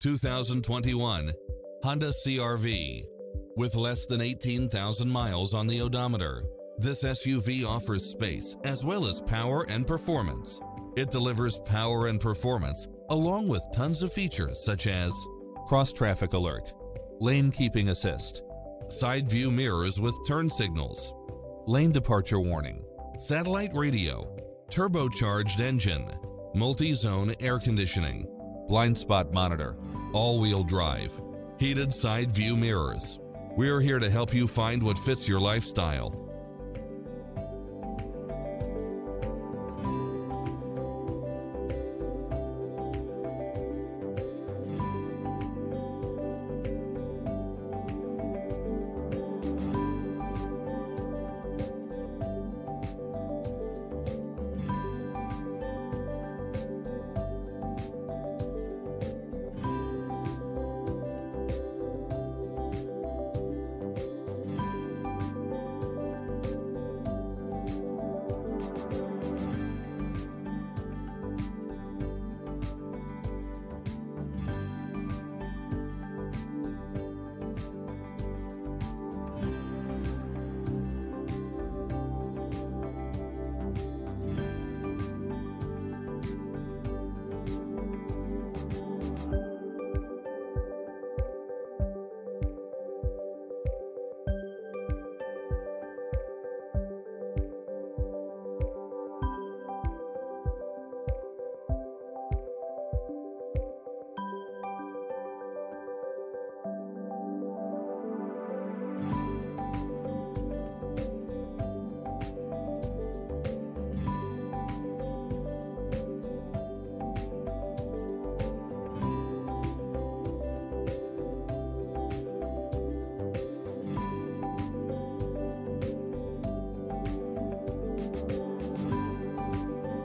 2021 Honda CRV. With less than 18,000 miles on the odometer, this SUV offers space as well as power and performance. It delivers power and performance along with tons of features such as cross traffic alert, lane keeping assist, side view mirrors with turn signals, lane departure warning, satellite radio, turbocharged engine, multi-zone air conditioning, blind spot monitor, all-wheel drive, heated side view mirrors. We're here to help you find what fits your lifestyle